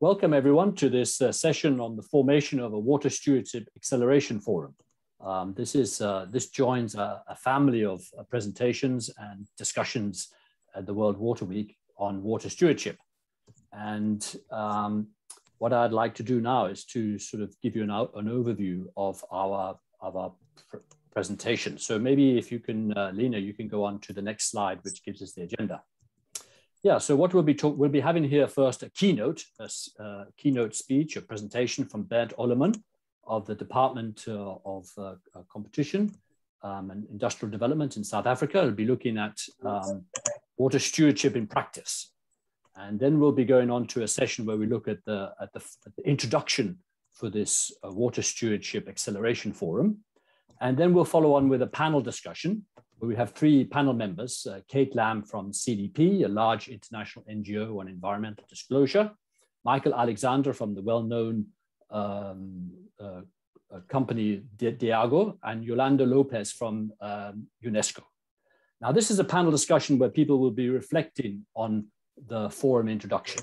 Welcome everyone to this uh, session on the formation of a Water Stewardship Acceleration Forum. Um, this, is, uh, this joins a, a family of uh, presentations and discussions at the World Water Week on water stewardship. And um, what I'd like to do now is to sort of give you an, an overview of our, of our pr presentation. So maybe if you can, uh, Lena, you can go on to the next slide, which gives us the agenda. Yeah, so what we'll be talk we'll be having here first a keynote, a, a keynote speech, a presentation from Bernd Ollemann of the Department uh, of uh, uh, Competition um, and Industrial Development in South Africa. We'll be looking at um, water stewardship in practice. And then we'll be going on to a session where we look at the, at the, at the introduction for this uh, Water Stewardship Acceleration Forum. And then we'll follow on with a panel discussion we have three panel members, uh, Kate Lamb from CDP, a large international NGO on environmental disclosure, Michael Alexander from the well-known um, uh, uh company Diageo, and Yolanda Lopez from um, UNESCO. Now, this is a panel discussion where people will be reflecting on the forum introduction.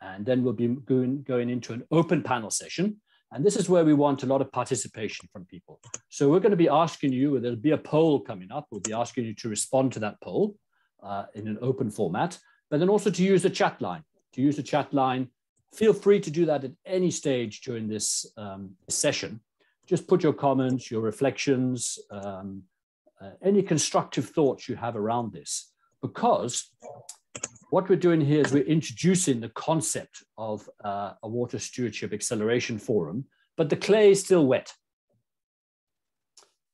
And then we'll be going, going into an open panel session. And this is where we want a lot of participation from people. So we're going to be asking you, there'll be a poll coming up. We'll be asking you to respond to that poll uh, in an open format, but then also to use the chat line. To use the chat line, feel free to do that at any stage during this um, session. Just put your comments, your reflections, um, uh, any constructive thoughts you have around this, because what we're doing here is we're introducing the concept of uh, a water stewardship acceleration forum, but the clay is still wet.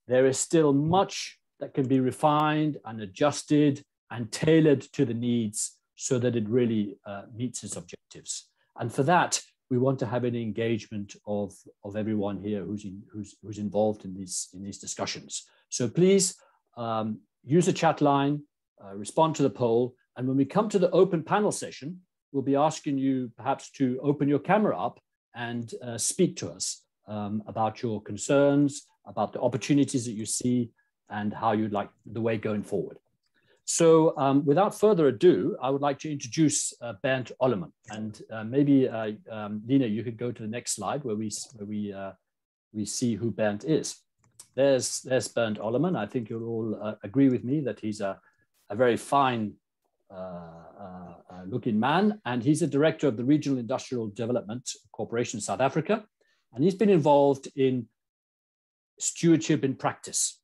There is still much that can be refined and adjusted and tailored to the needs so that it really uh, meets its objectives. And for that, we want to have an engagement of, of everyone here who's, in, who's, who's involved in these, in these discussions. So please um, use the chat line, uh, respond to the poll. And when we come to the open panel session, we'll be asking you perhaps to open your camera up and uh, speak to us um, about your concerns, about the opportunities that you see, and how you'd like the way going forward. So um, without further ado, I would like to introduce uh, Bernd Ollemann. And uh, maybe, uh, um, you could go to the next slide where we, where we, uh, we see who Bernd is. There's, there's Bernd Ollemann. I think you'll all uh, agree with me that he's a, a very fine Uh, uh, uh, looking man. And he's a director of the Regional Industrial Development Corporation South Africa. And he's been involved in stewardship in practice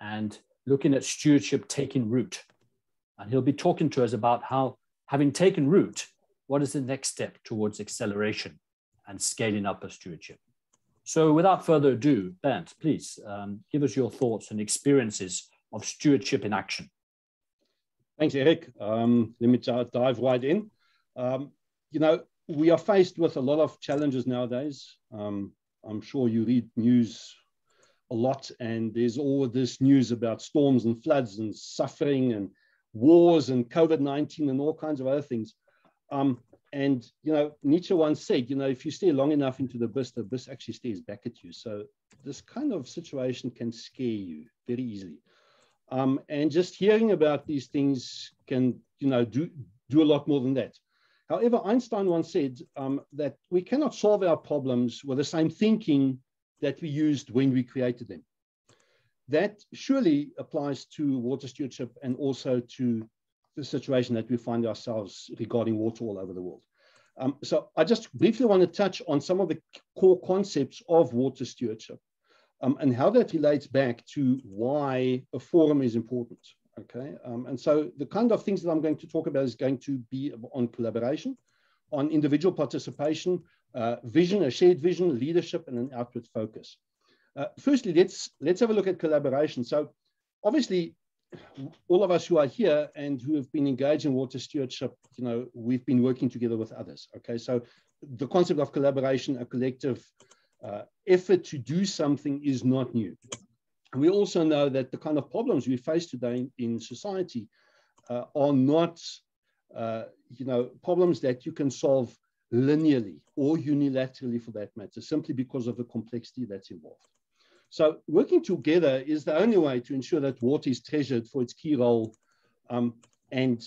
and looking at stewardship taking root. And he'll be talking to us about how, having taken root, what is the next step towards acceleration and scaling up a stewardship? So without further ado, Bernd, please um, give us your thoughts and experiences of stewardship in action. Thanks, Eric. Um, let me dive right in. Um, you know, we are faced with a lot of challenges nowadays. Um, I'm sure you read news a lot, and there's all this news about storms and floods and suffering and wars and COVID 19 and all kinds of other things. Um, and you know, Nietzsche once said, you know, if you stare long enough into the abyss, the abyss actually stares back at you. So this kind of situation can scare you very easily. Um, and just hearing about these things can, you know, do do a lot more than that. However, Einstein once said um, that we cannot solve our problems with the same thinking that we used when we created them. That surely applies to water stewardship and also to the situation that we find ourselves regarding water all over the world. Um, so I just briefly want to touch on some of the core concepts of water stewardship um, and how that relates back to why a forum is important. Okay, um, and so the kind of things that I'm going to talk about is going to be on collaboration, on individual participation, uh, vision, a shared vision, leadership, and an outward focus. Uh, firstly, let's let's have a look at collaboration. So obviously, all of us who are here and who have been engaged in water stewardship, you know, we've been working together with others. Okay, so the concept of collaboration, a collective uh, effort to do something is not new. We also know that the kind of problems we face today in, in society uh, are not, uh, you know, problems that you can solve linearly or unilaterally for that matter, simply because of the complexity that's involved. So working together is the only way to ensure that water is treasured for its key role. Um, and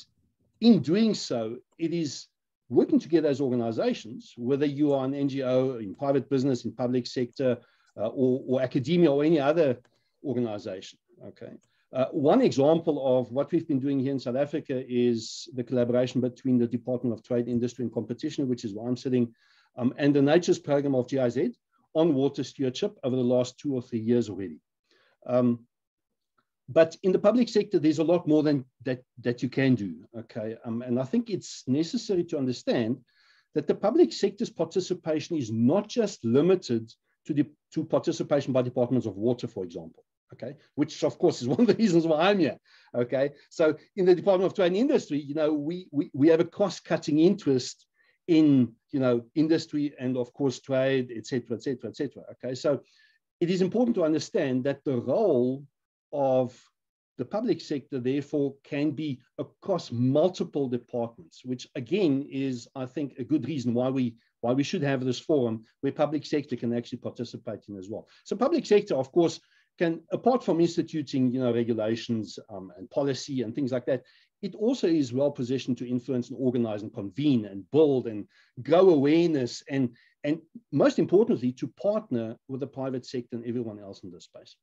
in doing so, it is working together as organizations, whether you are an NGO, in private business, in public sector, uh, or, or, academia, or any other organization. Okay. Uh, one example of what we've been doing here in South Africa is the collaboration between the Department of Trade, Industry and Competition, which is where I'm sitting, um, and the NATURES program of GIZ on water stewardship over the last two or three years already. Um, but in the public sector, there's a lot more than that, that you can do, okay? Um, and I think it's necessary to understand that the public sector's participation is not just limited to, the, to participation by departments of water, for example, okay? Which of course is one of the reasons why I'm here, okay? So in the Department of Trade and Industry, you know, we, we, we have a cost-cutting interest in, you know, industry and of course trade, etc., etc., et cetera, et cetera, okay? So it is important to understand that the role of the public sector, therefore, can be across multiple departments, which again is, I think, a good reason why we why we should have this forum where public sector can actually participate in as well. So public sector, of course, can, apart from instituting, you know, regulations um, and policy and things like that, it also is well positioned to influence and organize and convene and build and grow awareness and, and most importantly, to partner with the private sector and everyone else in this space.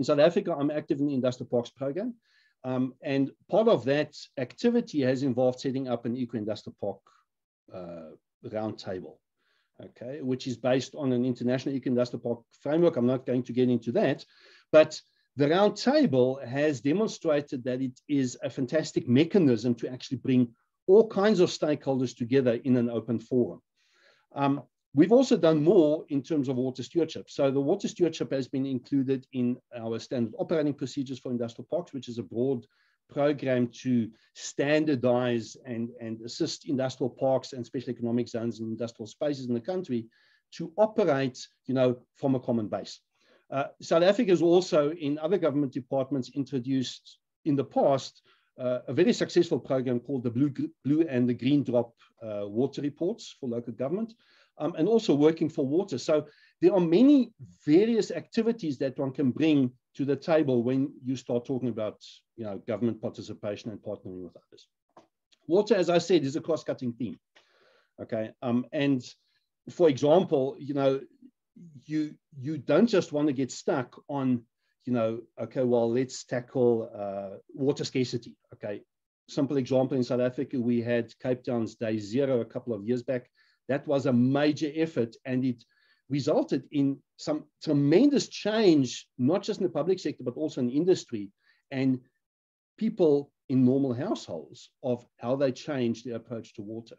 In South Africa, I'm active in the Industrial Parks program. Um, and part of that activity has involved setting up an eco-industrial park uh, roundtable, okay, which is based on an international eco-industrial park framework. I'm not going to get into that, but the roundtable has demonstrated that it is a fantastic mechanism to actually bring all kinds of stakeholders together in an open forum. Um, We've also done more in terms of water stewardship. So the water stewardship has been included in our standard operating procedures for industrial parks, which is a broad program to standardize and, and assist industrial parks and special economic zones and industrial spaces in the country to operate, you know, from a common base. Uh, South Africa has also, in other government departments, introduced in the past uh, a very successful program called the Blue, Blue and the Green Drop uh, Water Reports for local government, um, and also working for water. So there are many various activities that one can bring to the table when you start talking about you know, government participation and partnering with others. Water, as I said, is a cross-cutting theme. Okay, um, and for example, you know, you you don't just want to get stuck on, you know, okay, well, let's tackle uh, water scarcity. Okay, simple example in South Africa, we had Cape Town's Day Zero a couple of years back. That was a major effort and it resulted in some tremendous change, not just in the public sector, but also in industry and people in normal households of how they change their approach to water.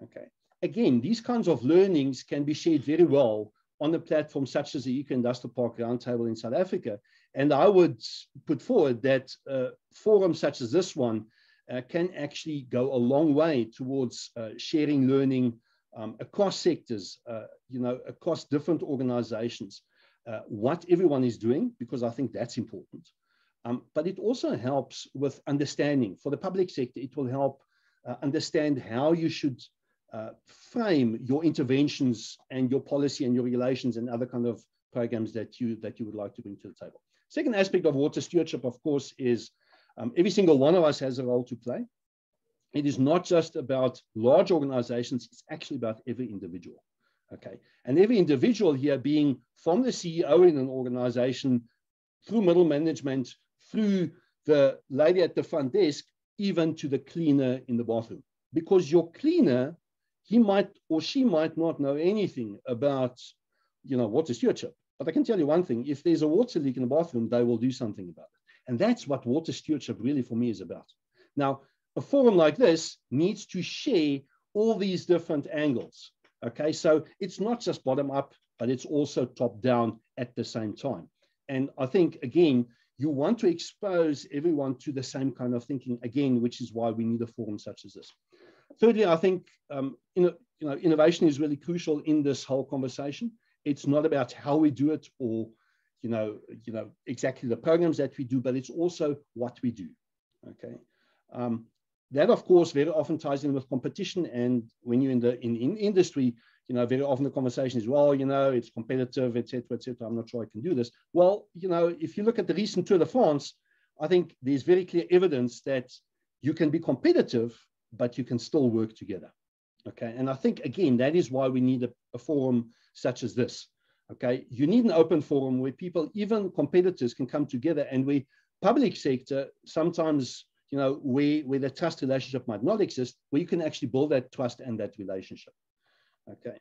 Okay. Again, these kinds of learnings can be shared very well on a platform such as the Eco Industrial Park Roundtable in South Africa. And I would put forward that uh, forums such as this one uh, can actually go a long way towards uh, sharing learning, um, across sectors, uh, you know, across different organizations, uh, what everyone is doing, because I think that's important. Um, but it also helps with understanding. For the public sector, it will help uh, understand how you should uh, frame your interventions and your policy and your regulations and other kind of programs that you, that you would like to bring to the table. Second aspect of water stewardship, of course, is um, every single one of us has a role to play it is not just about large organizations, it's actually about every individual. Okay. And every individual here being from the CEO in an organization through middle management, through the lady at the front desk, even to the cleaner in the bathroom. Because your cleaner, he might or she might not know anything about, you know, water stewardship. But I can tell you one thing, if there's a water leak in the bathroom, they will do something about it. And that's what water stewardship really for me is about. Now, a forum like this needs to share all these different angles. Okay, so it's not just bottom up, but it's also top down at the same time. And I think, again, you want to expose everyone to the same kind of thinking, again, which is why we need a forum such as this. Thirdly, I think um, you know, innovation is really crucial in this whole conversation. It's not about how we do it or you know, you know exactly the programs that we do, but it's also what we do. Okay. Um, that of course very often ties in with competition and when you're in the in, in industry you know very often the conversation is well you know it's competitive etc etc i'm not sure i can do this well you know if you look at the recent tour de france i think there's very clear evidence that you can be competitive but you can still work together. Okay. And I think, again, that is why we need a, a forum such as this. Okay. You need an open forum where people, even competitors, can come together and we public sector sometimes you know where where the trust relationship might not exist where you can actually build that trust and that relationship. Okay.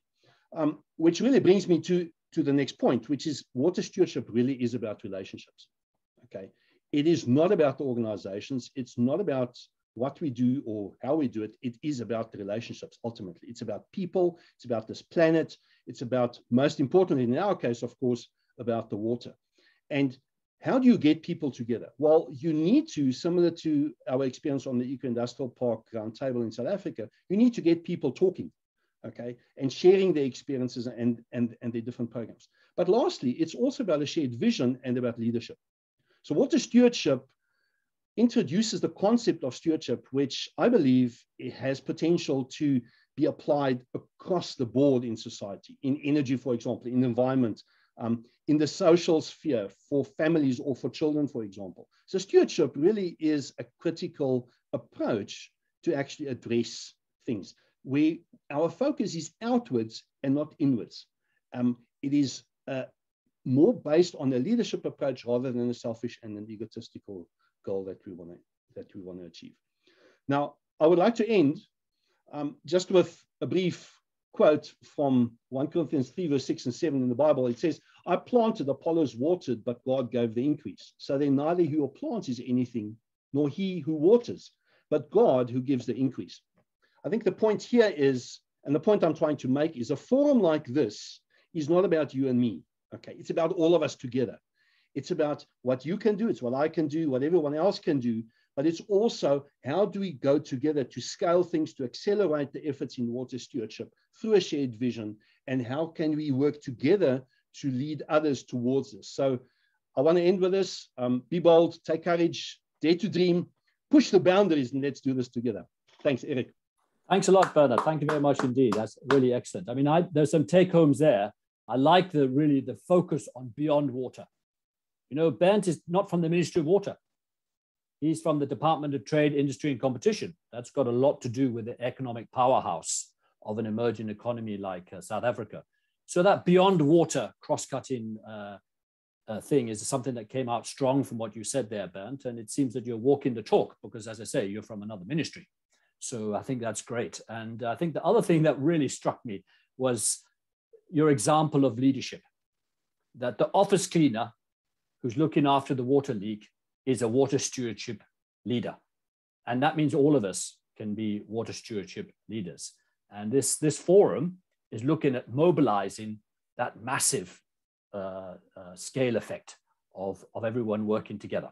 Um, which really brings me to to the next point which is water stewardship really is about relationships. Okay. It is not about the organizations. It's not about what we do or how we do it, it is about the relationships ultimately. It's about people, it's about this planet, it's about, most importantly, in our case, of course, about the water. And how do you get people together? Well, you need to, similar to our experience on the Eco-Industrial Park um, Roundtable in South Africa, you need to get people talking, okay, and sharing their experiences and, and, and their different programs. But lastly, it's also about a shared vision and about leadership. So water stewardship introduces the concept of stewardship, which I believe it has potential to be applied across the board in society, in energy, for example, in environment, um, in the social sphere for families or for children, for example. So stewardship really is a critical approach to actually address things. We, our focus is outwards and not inwards. Um, it is uh, more based on a leadership approach rather than a selfish and an egotistical goal that we want to that we want to achieve. Now, I would like to end um, just with a brief quote from 1 Corinthians 3, verse 6 and 7 in the Bible. It says, I planted, Apollos watered, but God gave the increase. So then neither he who plants is anything, nor he who waters, but God who gives the increase. I think the point here is, and the point I'm trying to make is a forum like this is not about you and me. Okay, it's about all of us together. It's about what you can do, it's what I can do, what everyone else can do, but it's also how do we go together to scale things, to accelerate the efforts in water stewardship through a shared vision, and how can we work together to lead others towards this. So I want to end with this. Um, be bold, take courage, dare to dream, push the boundaries, and let's do this together. Thanks, Eric. Thanks a lot, Bernard. Thank you very much indeed. That's really excellent. I mean, I, there's some take homes there. I like the really the focus on beyond water. You know, Bernd is not from the Ministry of Water. He's from the Department of Trade, Industry and Competition. That's got a lot to do with the economic powerhouse of an emerging economy like uh, South Africa. So that beyond water cross-cutting uh, uh, thing is something that came out strong from what you said there, Bernd. And it seems that you're walking the talk because, as I say, you're from another ministry. So I think that's great. And I think the other thing that really struck me was your example of leadership, that the office cleaner who's looking after the water leak is a water stewardship leader. And that means all of us can be water stewardship leaders. And this, this forum is looking at mobilizing that massive uh, uh, scale effect of, of everyone working together.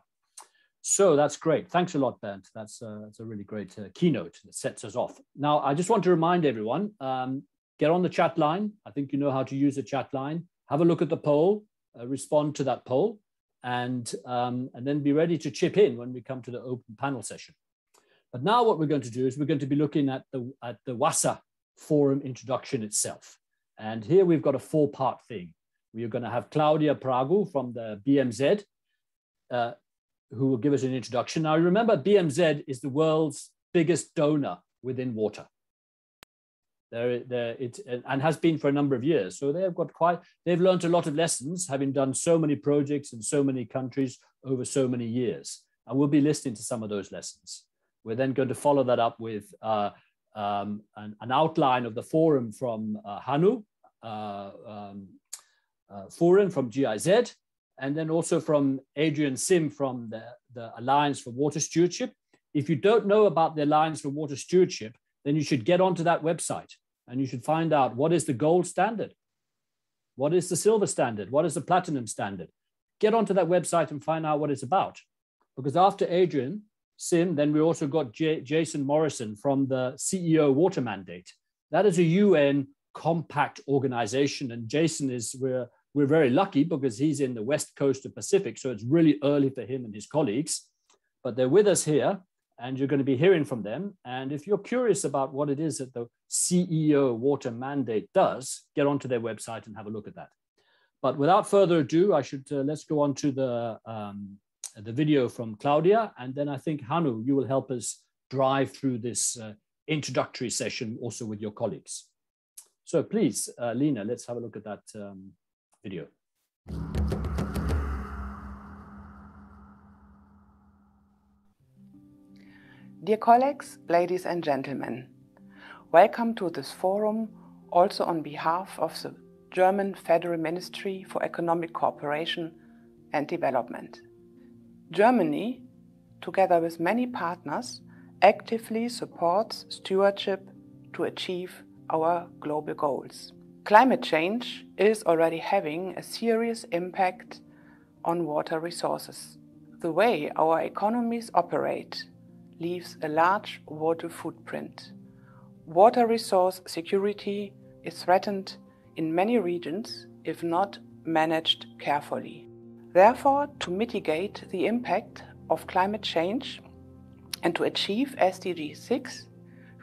So that's great. Thanks a lot, Bernd. That's, uh, that's a really great uh, keynote that sets us off. Now, I just want to remind everyone, um, get on the chat line. I think you know how to use the chat line. Have a look at the poll, uh, respond to that poll, and, um, and then be ready to chip in when we come to the open panel session. But now what we're going to do is we're going to be looking at the, at the WASA forum introduction itself. And here we've got a four part thing. We are going to have Claudia Pragu from the BMZ, uh, who will give us an introduction. Now, remember, BMZ is the world's biggest donor within water. There, there, it, and has been for a number of years. So they've got quite, they've learned a lot of lessons, having done so many projects in so many countries over so many years. And we'll be listening to some of those lessons. We're then going to follow that up with uh, um, an, an, outline of the forum from uh, Hanno, uh, um, uh, Forum from GIZ, and then also from Adrian Sym from the, the Alliance for Water Stewardship. If you don't know about the Alliance for Water Stewardship, then you should get onto that website and you should find out what is the gold standard? What is the silver standard? What is the platinum standard? Get onto that website and find out what it's about. Because after Adrian, Sym, then we also got J Jason Morrison from the CEO Water Mandate. That is a UN compact organization. And Jason is, we're, we're very lucky because he's in the west coast of Pacific. So it's really early for him and his colleagues. But they're with us here and you're going to be hearing from them. And if you're curious about what it is that the CEO Water Mandate does, get onto their website and have a look at that. But without further ado, I should uh, let's go on to the um, the video from Claudia, and then I think Hanno, you will help us drive through this uh, introductory session also with your colleagues. So please, uh, Lena, let's have a look at that um, video. Dear colleagues, ladies and gentlemen, welcome to this forum also on behalf of the German Federal Ministry for Economic Cooperation and Development. Germany, together with many partners, actively supports stewardship to achieve our global goals. Climate change is already having a serious impact on water resources. The way our economies operate leaves a large water footprint. Water resource security is threatened in many regions if not managed carefully. Therefore, to mitigate the impact of climate change and to achieve SDG 6,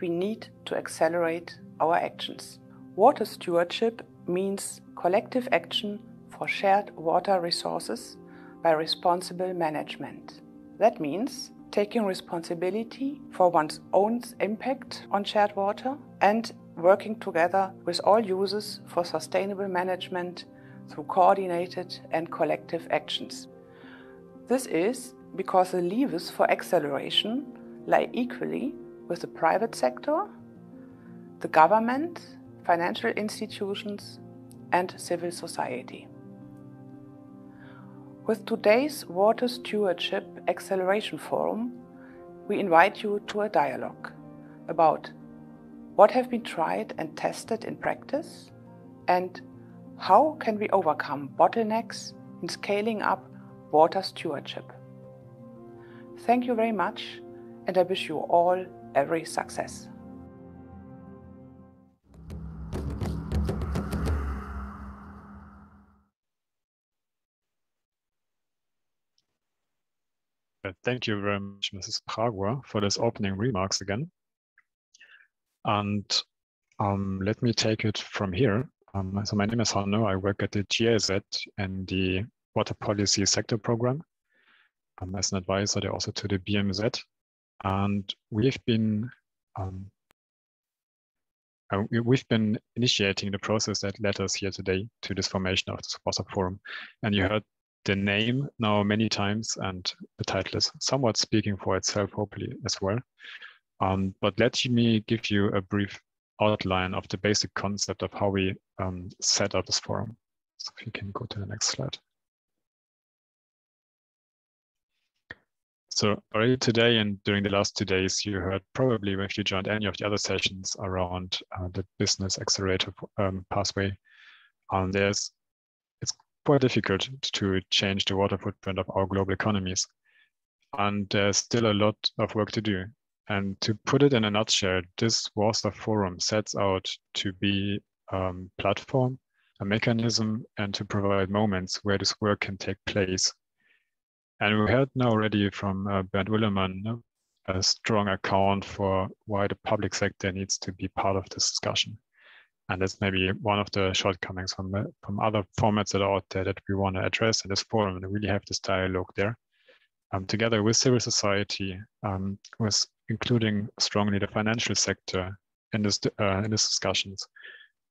we need to accelerate our actions. Water stewardship means collective action for shared water resources by responsible management. That means taking responsibility for one's own impact on shared water and working together with all users for sustainable management through coordinated and collective actions. This is because the levers for acceleration lie equally with the private sector, the government, financial institutions, and civil society. With today's Water Stewardship Acceleration Forum, we invite you to a dialogue about what have been tried and tested in practice and how can we overcome bottlenecks in scaling up water stewardship? Thank you very much, and I wish you all every success. Thank you very much, Mrs. Pragua, for this opening remarks again. And um, let me take it from here. Um, so my name is Hanno. I work at the GIZ and the Water Policy Sector Program um, as an advisor there also to the BMZ. And we've been um, uh, we've been initiating the process that led us here today to this formation of the WASA Forum. And you heard the name now many times and the title is somewhat speaking for itself, hopefully as well. Um, but let me give you a brief outline of the basic concept of how we um, set up this forum. So if you can go to the next slide. So already today and during the last two days, you heard probably if you joined any of the other sessions around uh, the business accelerator um, pathway, um, there's quite difficult to change the water footprint of our global economies. And there's still a lot of work to do. And to put it in a nutshell, this WASA forum sets out to be a um, platform, a mechanism, and to provide moments where this work can take place. And we heard now already from uh, Bernd Uhlemann a strong account for why the public sector needs to be part of this discussion. And that's maybe one of the shortcomings from, from other formats that are out there that we want to address in this forum and really have this dialogue there. Um, together with civil society, um, with including strongly the financial sector in this uh, in these discussions,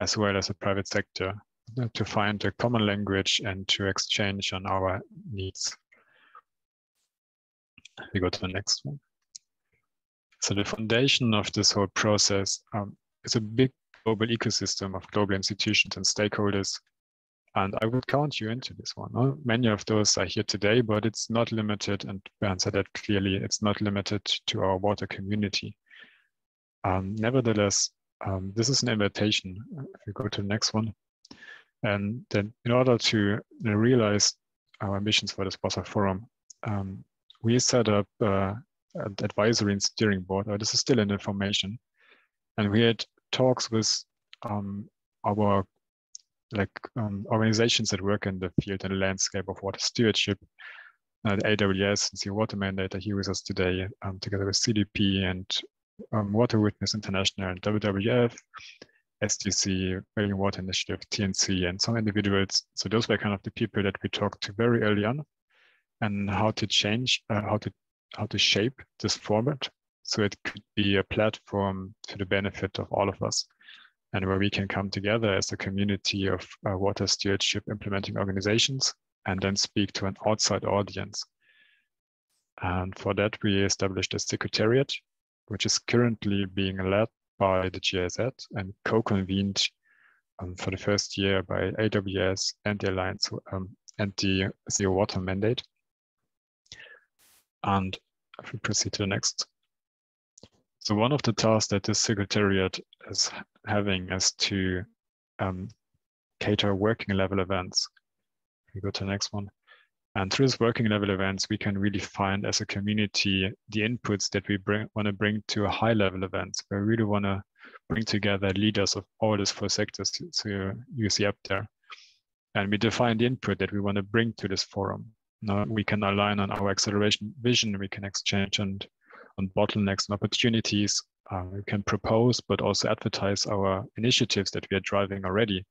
as well as the private sector, uh, to find a common language and to exchange on our needs. We go to the next one. So the foundation of this whole process um, is a big global ecosystem of global institutions and stakeholders and I would count you into this one. Huh? Many of those are here today, but it's not limited, and Bernd said that clearly, it's not limited to our water community. Um, nevertheless, um, this is an invitation. If we go to the next one. And then in order to realize our ambitions for this WASA Forum, um, we set up uh, an advisory and steering board. Oh, this is still in information. And we had talks with um, our like um, organizations that work in the field and landscape of water stewardship. Uh, the AWS and CEO Water Mandate are here with us today, um, together with CDP and um, Water Witness International and WWF, SDC, Valuing Water Initiative, TNC, and some individuals. So those were kind of the people that we talked to very early on, and how to change, uh, how to how to shape this format. So it could be a platform to the benefit of all of us and where we can come together as a community of uh, water stewardship implementing organizations and then speak to an outside audience. And for that, we established a secretariat, which is currently being led by the GIZ and co-convened um, for the first year by AWS and the Alliance um, and the CEO Water Mandate. And if we proceed to the next. So one of the tasks that the Secretariat is having is to um, cater working level events. We go to the next one. And through these working level events, we can really find as a community the inputs that we bring, want to bring to a high level events. We really want to bring together leaders of all these four sectors. So you see up there. And we define the input that we want to bring to this forum. Now we can align on our acceleration vision. We can exchange and on bottlenecks and opportunities. Uh, we can propose, but also advertise our initiatives that we are driving already,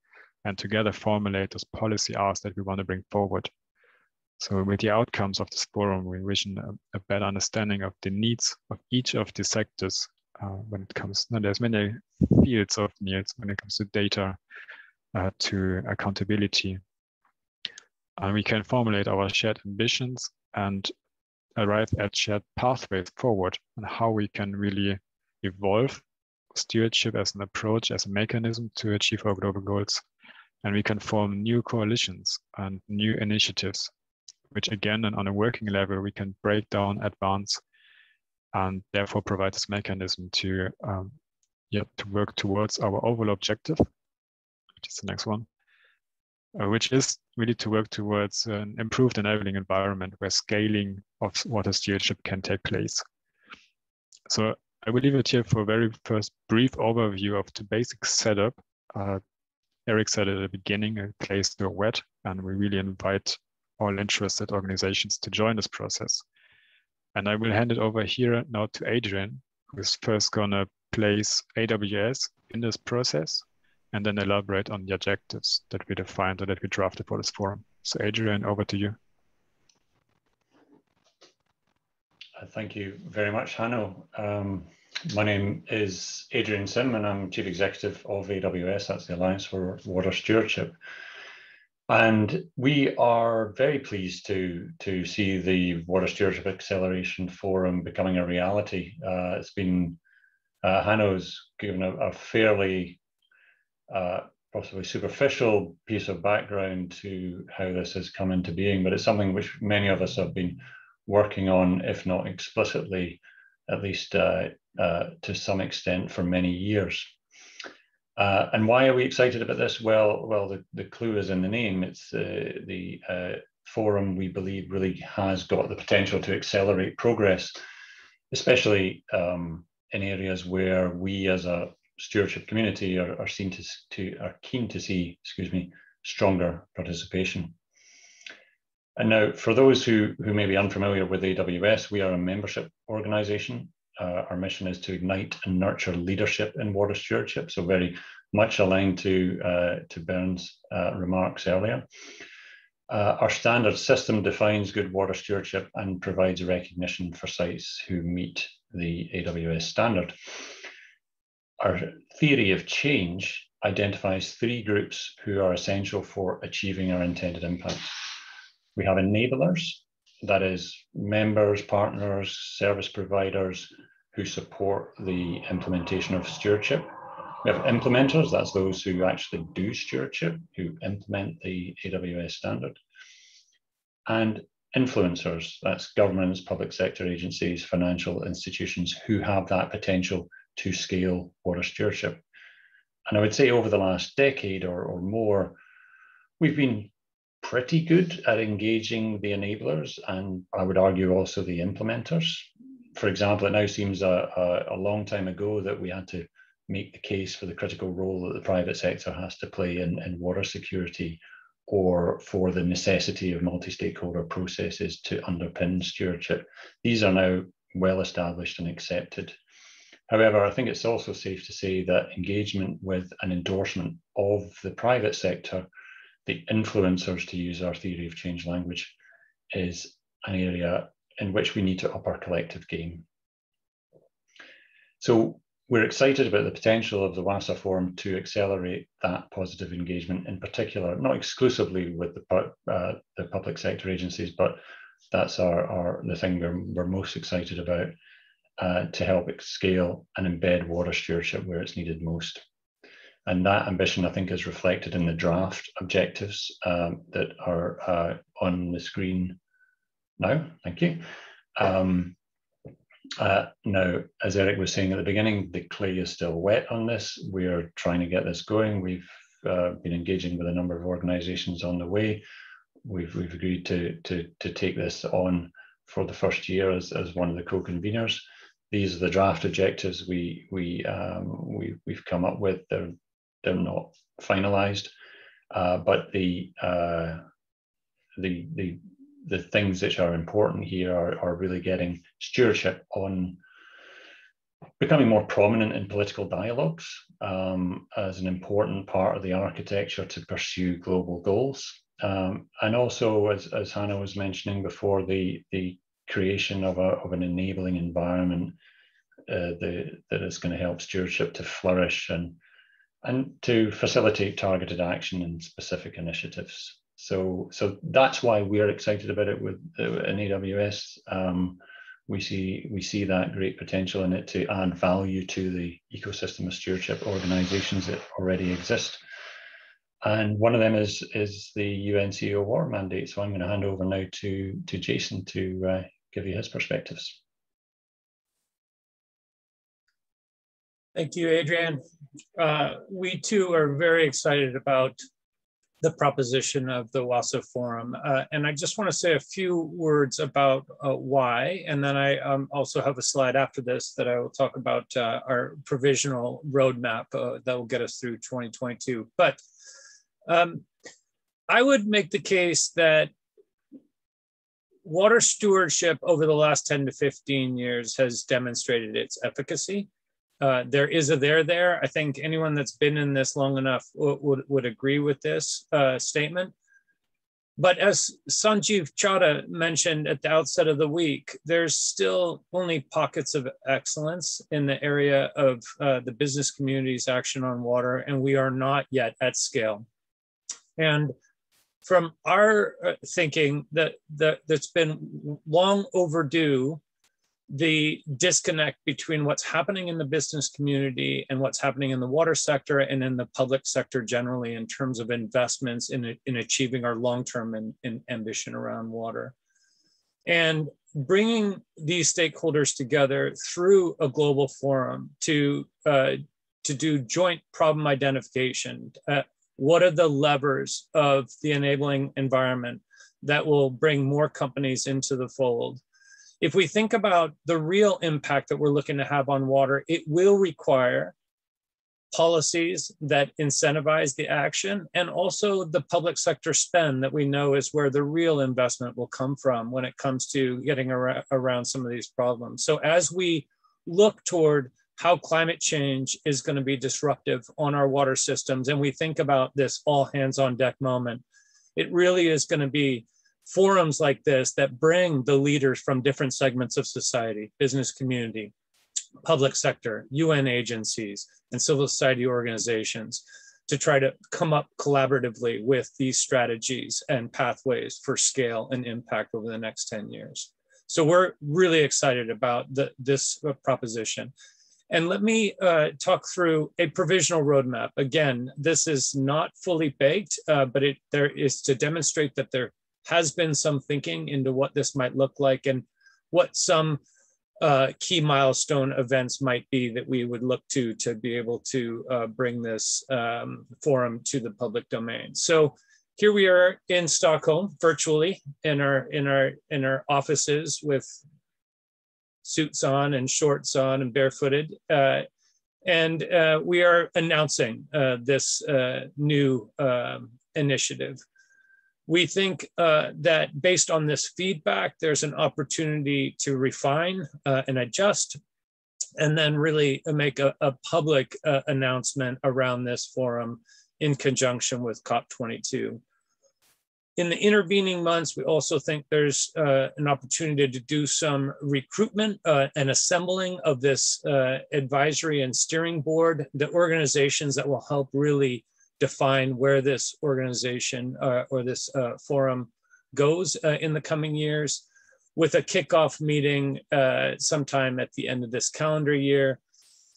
and together formulate those policy asks that we want to bring forward. So with the outcomes of this forum, we envision a, a better understanding of the needs of each of the sectors uh, when it comes, now there's many fields of needs when it comes to data, uh, to accountability. And we can formulate our shared ambitions and arrive at shared pathways forward and how we can really evolve stewardship as an approach, as a mechanism to achieve our global goals. And we can form new coalitions and new initiatives, which again, and on a working level, we can break down, advance, and therefore provide this mechanism to, um, yeah, to work towards our overall objective, which is the next one, which is really to work towards an improved enabling environment where scaling of water stewardship can take place. So I will leave it here for a very first brief overview of the basic setup. Uh, Eric said at the beginning, a place to wet, and we really invite all interested organizations to join this process. And I will hand it over here now to Adrian, who's first gonna place AWS in this process and then elaborate on the objectives that we defined or that we drafted for this forum. So Adrian, over to you. Uh, thank you very much, Hanno. Um, my name is Adrian Sym, and I'm Chief Executive of AWS. That's the Alliance for Water Stewardship. And we are very pleased to, to see the Water Stewardship Acceleration Forum becoming a reality. Uh, it's been, uh, Hanno's given a, a fairly uh, possibly superficial piece of background to how this has come into being, but it's something which many of us have been working on, if not explicitly, at least uh, uh, to some extent for many years. Uh, and why are we excited about this? Well, well, the, the clue is in the name. It's uh, the uh, forum we believe really has got the potential to accelerate progress, especially um, in areas where we as a stewardship community are, are seen to, to are keen to see, excuse me, stronger participation. And now, for those who, who may be unfamiliar with AWS, we are a membership organization. Uh, our mission is to ignite and nurture leadership in water stewardship. So very much aligned to, uh, to Bernd's uh, remarks earlier. Uh, our standard system defines good water stewardship and provides recognition for sites who meet the AWS standard. Our theory of change identifies three groups who are essential for achieving our intended impact. We have enablers, that is, members, partners, service providers who support the implementation of stewardship. We have implementers, that's those who actually do stewardship, who implement the AWS standard. And influencers, that's governments, public sector agencies, financial institutions who have that potential to scale water stewardship. And I would say over the last decade or, or more, we've been pretty good at engaging the enablers and I would argue also the implementers. For example, it now seems a, a, a long time ago that we had to make the case for the critical role that the private sector has to play in, in water security or for the necessity of multi-stakeholder processes to underpin stewardship. These are now well established and accepted. However, I think it's also safe to say that engagement with an endorsement of the private sector, the influencers, to use our theory of change language, is an area in which we need to up our collective game. So we're excited about the potential of the WASA Forum to accelerate that positive engagement, in particular, not exclusively with the, uh, the public sector agencies, but that's our, our the thing we're, we're most excited about uh, to help scale and embed water stewardship where it's needed most. And that ambition, I think, is reflected in the draft objectives um, that are uh, on the screen now. Thank you. Um, uh, now, as Eric was saying at the beginning, the clay is still wet on this. We are trying to get this going. We've uh, been engaging with a number of organisations on the way. We've, we've agreed to, to, to take this on for the first year as, as one of the co-conveners. These are the draft objectives we, we, um, we, we've come up with. They're, they're not finalised, uh, but the, uh, the, the the things which are important here are, are really getting stewardship on becoming more prominent in political dialogues um, as an important part of the architecture to pursue global goals. Um, and also, as, as Hanno was mentioning before, the, the creation of, a, of an enabling environment uh, the, that is going to help stewardship to flourish and, and to facilitate targeted action and specific initiatives. So, so that's why we're excited about it with uh, in AWS. Um, we see we see that great potential in it to add value to the ecosystem of stewardship organizations that already exist. And one of them is is the UN CEO water mandate. So I'm going to hand over now to to Jason to uh, give you his perspectives. Thank you, Adrian. Uh, we too are very excited about the proposition of the WASA Forum. Uh, and I just want to say a few words about uh, why, and then I um, also have a slide after this that I will talk about uh, our provisional roadmap uh, that will get us through 2022. But um, I would make the case that water stewardship over the last 10 to 15 years has demonstrated its efficacy uh, there is a there there. I think anyone that's been in this long enough would, would agree with this uh, statement. But as Sanjeev Chadha mentioned at the outset of the week, there's still only pockets of excellence in the area of uh, the business community's action on water, and we are not yet at scale. And from our uh, thinking that, that that's been long overdue the disconnect between what's happening in the business community and what's happening in the water sector and in the public sector generally in terms of investments in, in achieving our long-term in, in ambition around water. And bringing these stakeholders together through a global forum to, uh, to do joint problem identification. Uh, what are the levers of the enabling environment that will bring more companies into the fold? if we think about the real impact that we're looking to have on water, it will require policies that incentivize the action and also the public sector spend that we know is where the real investment will come from when it comes to getting ar around some of these problems. So as we look toward how climate change is going to be disruptive on our water systems and we think about this all hands on deck moment, it really is going to be forums like this that bring the leaders from different segments of society, business community, public sector, UN agencies, and civil society organizations to try to come up collaboratively with these strategies and pathways for scale and impact over the next 10 years. So we're really excited about the, this uh, proposition. And let me uh, talk through a provisional roadmap. Again, this is not fully baked, uh, but it there is to demonstrate that there has been some thinking into what this might look like and what some uh, key milestone events might be that we would look to to be able to uh, bring this um, forum to the public domain. So here we are in Stockholm virtually in our in our in our offices with suits on and shorts on and barefooted. Uh, and uh, we are announcing uh, this uh, new um, initiative we think uh, that based on this feedback, there's an opportunity to refine and adjust, and then really make a, a public announcement around this forum in conjunction with COP22. In the intervening months, we also think there's uh, an opportunity to do some recruitment uh, and assembling of this uh, advisory and steering board, the organizations that will help really define where this organization uh, or this uh, forum goes uh, in the coming years. With a kickoff meeting sometime at the end of this calendar year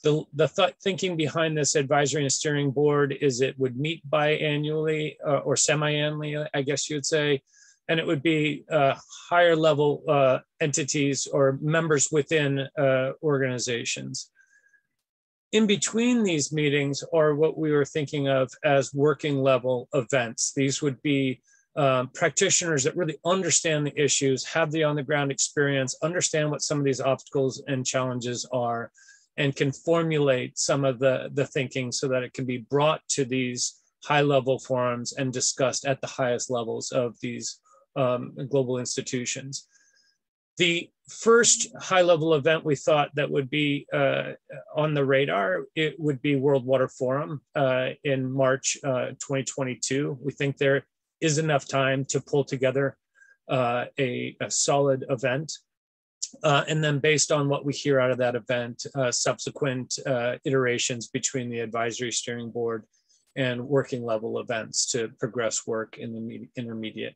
the, the th thinking behind this advisory and steering board is it would meet biannually uh, or semi-annually, I guess you would say, and it would be uh, higher level uh, entities or members within uh, organizations. In between these meetings are what we were thinking of as working level events. These would be um, practitioners that really understand the issues, have the on the ground experience, understand what some of these obstacles and challenges are, and can formulate some of the, the thinking so that it can be brought to these high level forums and discussed at the highest levels of these um, global institutions. The first high level event we thought that would be uh, on the radar, it would be World Water Forum uh, in March uh, 2022. We think there is enough time to pull together uh, a, a solid event uh, and then based on what we hear out of that event, uh, subsequent uh, iterations between the advisory steering board and working level events to progress work in the intermediate.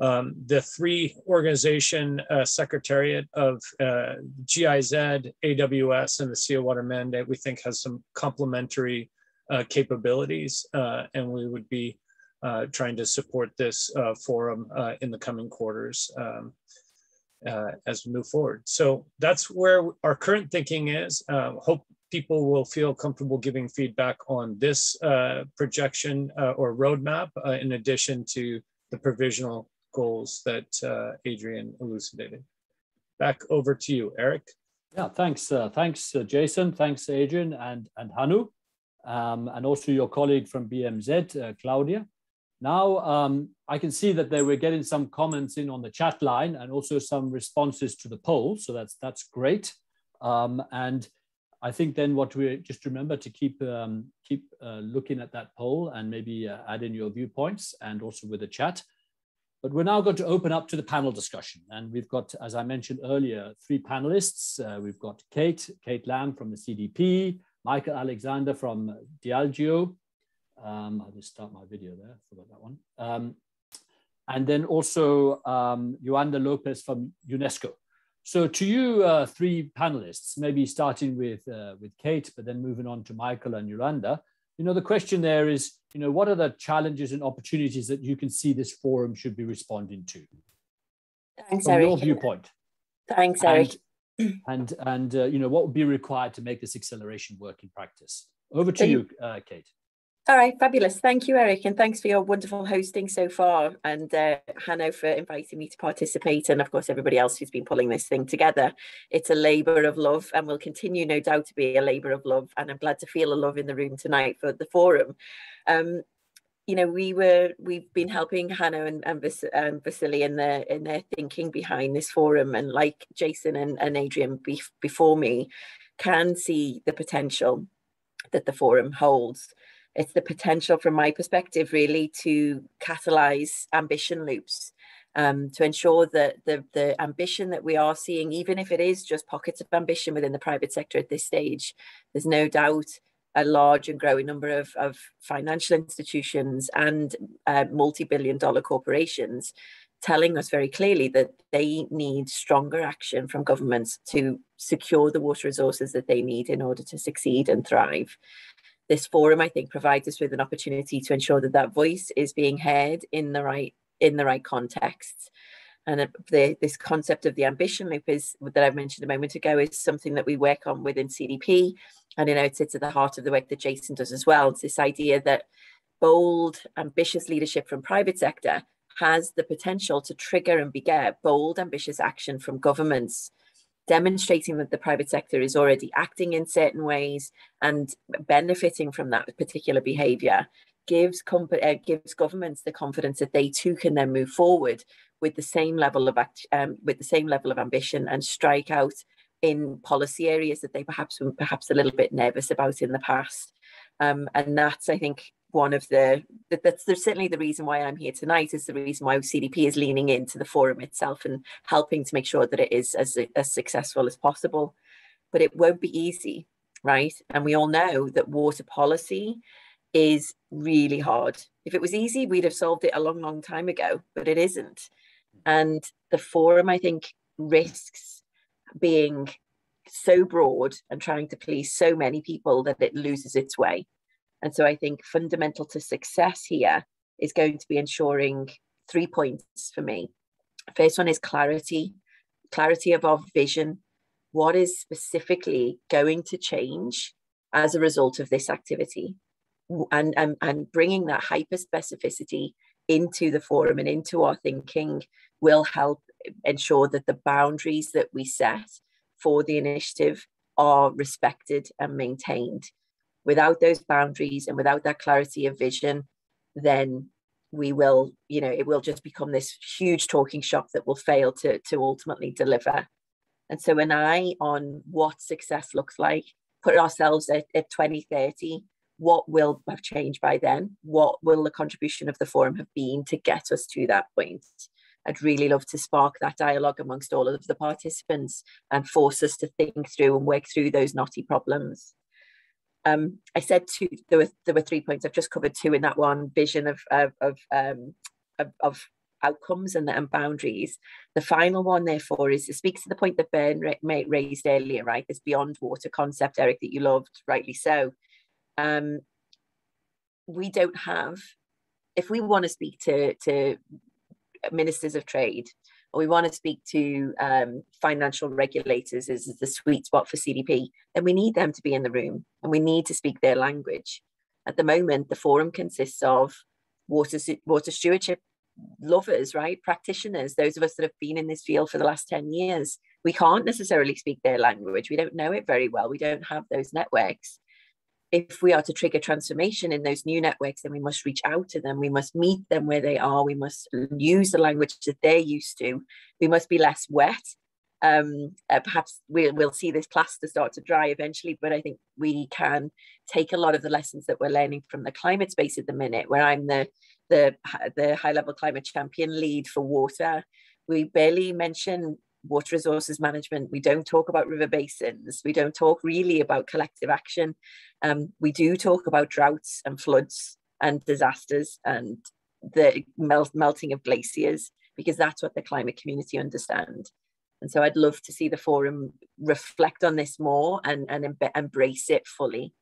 Um, the three organization uh, secretariat of uh, GIZ, AWS, and the CEO Water Mandate, we think has some complementary uh, capabilities, and we would be trying to support this forum in the coming quarters. Um, uh, as we move forward. So that's where our current thinking is. Uh, hope people will feel comfortable giving feedback on this uh, projection uh, or roadmap uh, in addition to the provisional goals that uh, Adrian elucidated. Back over to you, Eric. Yeah, thanks. thanks, Jason. Thanks, Adrian and, and Hanno. Um, and also your colleague from BMZ, Claudia. Now um, I can see that they were getting some comments in on the chat line and also some responses to the poll. So that's that's great. Um, and I think then what we just remember to keep um, keep uh, looking at that poll and maybe uh, add in your viewpoints and also with the chat. But we're now going to open up to the panel discussion. And we've got, as I mentioned earlier, three panelists. Uh, we've got Kate, Kate Lamb from the CDP, Michael Alexander from Diageo, um, I'll just start my video there, forgot that one. Um, and then also um, Yolanda Lopez from UNESCO. So to you uh, three panelists, maybe starting with, uh, with Kate, but then moving on to Michael and Yolanda, you know, the question there is, you know, what are the challenges and opportunities that you can see this forum should be responding to? Thanks, From Eric. your viewpoint. Thanks, Eric. And, and, and uh, you know, what would be required to make this acceleration work in practice? Over to you, uh, Kate. All right, fabulous. Thank you, Eric, and thanks for your wonderful hosting so far, and uh, Hanno for inviting me to participate, and of course everybody else who's been pulling this thing together. It's a labour of love, and will continue, no doubt, to be a labour of love. And I'm glad to feel a love in the room tonight for the forum. Um, you know, we were we've been helping Hanno and, and Vas um, Vasily in their in their thinking behind this forum, and like Jason and, and Adrian be before me, can see the potential that the forum holds it's the potential from my perspective really to catalyze ambition loops um, to ensure that the, the ambition that we are seeing, even if it is just pockets of ambition within the private sector at this stage, there's no doubt a large and growing number of, of financial institutions and uh, multi-billion dollar corporations telling us very clearly that they need stronger action from governments to secure the water resources that they need in order to succeed and thrive this forum, I think, provides us with an opportunity to ensure that that voice is being heard in the right in the right context. And the, this concept of the ambition loop is that I mentioned a moment ago is something that we work on within CDP, and you know it sits at the heart of the work that Jason does as well. It's this idea that bold, ambitious leadership from private sector has the potential to trigger and beget bold, ambitious action from governments demonstrating that the private sector is already acting in certain ways and benefiting from that particular behavior gives uh, gives governments the confidence that they too can then move forward with the same level of act, um, with the same level of ambition and strike out in policy areas that they perhaps were perhaps a little bit nervous about in the past. Um, and that's, I think, one of the that, that's certainly the reason why I'm here tonight is the reason why CDP is leaning into the forum itself and helping to make sure that it is as, as successful as possible. But it won't be easy, right? And we all know that water policy is really hard. If it was easy, we'd have solved it a long, long time ago, but it isn't. And the forum, I think, risks being so broad and trying to please so many people that it loses its way. And so I think fundamental to success here is going to be ensuring three points for me. First one is clarity, clarity of our vision. What is specifically going to change as a result of this activity? And, and, and bringing that hyper specificity into the forum and into our thinking will help ensure that the boundaries that we set for the initiative are respected and maintained. Without those boundaries and without that clarity of vision, then we will, you know, it will just become this huge talking shop that will fail to, to ultimately deliver. And so an eye on what success looks like, put ourselves at, at 2030, what will have changed by then? What will the contribution of the forum have been to get us to that point? I'd really love to spark that dialogue amongst all of the participants and force us to think through and work through those knotty problems. Um, I said two, there were there were three points. I've just covered two in that one vision of of of, um, of, of outcomes and, and boundaries. The final one, therefore, is it speaks to the point that Ben raised earlier, right? This beyond water concept, Eric, that you loved, rightly so. Um, we don't have, if we want to speak to to ministers of trade, or we want to speak to um, financial regulators as the sweet spot for CDP, then we need them to be in the room and we need to speak their language. At the moment, the forum consists of water, water stewardship lovers, right? Practitioners, those of us that have been in this field for the last 10 years. We can't necessarily speak their language. We don't know it very well. We don't have those networks if we are to trigger transformation in those new networks, then we must reach out to them. We must meet them where they are. We must use the language that they're used to. We must be less wet. Um, uh, perhaps we'll, we'll see this plaster start to dry eventually, but I think we can take a lot of the lessons that we're learning from the climate space at the minute, where I'm the the, the high level climate champion lead for water. We barely mention water resources management. We don't talk about river basins. We don't talk really about collective action. Um, we do talk about droughts and floods and disasters and the melt, melting of glaciers because that's what the climate community understand. And so I'd love to see the forum reflect on this more and, and em- embrace it fully.